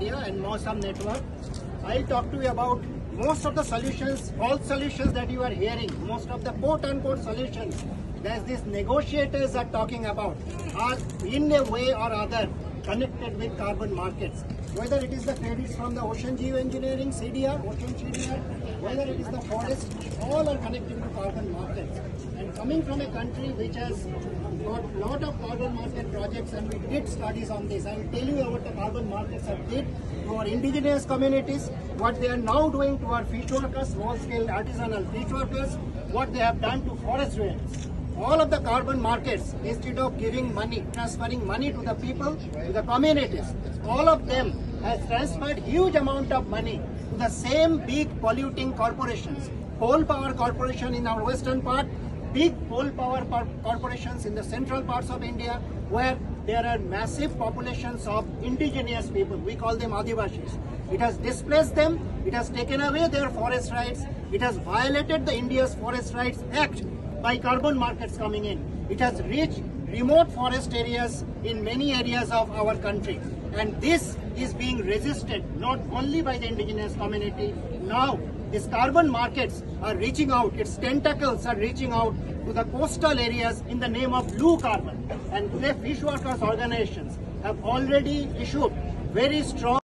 India and MAUSAM network. I'll talk to you about most of the solutions, all solutions that you are hearing, most of the quote unquote solutions that these negotiators are talking about are in a way or other connected with carbon markets. Whether it is the credits from the Ocean Geoengineering, CDR, Ocean CDR, whether it is the forest, all are connected to carbon markets. And coming from a country which has got lot of projects and we did studies on this. I will tell you what the carbon markets have did to our indigenous communities, what they are now doing to our fish workers, small scale artisanal fish workers, what they have done to forest rents. All of the carbon markets, instead of giving money, transferring money to the people, to the communities, all of them has transferred huge amount of money to the same big polluting corporations. Coal power corporation in our western part, big coal power corporations in the central parts of India where there are massive populations of indigenous people. We call them Adivashis. It has displaced them. It has taken away their forest rights. It has violated the India's Forest Rights Act by carbon markets coming in. It has reached remote forest areas in many areas of our country. And this is being resisted not only by the indigenous community. Now, these carbon markets are reaching out, its tentacles are reaching out to the coastal areas in the name of blue carbon. And the fish workers organizations have already issued very strong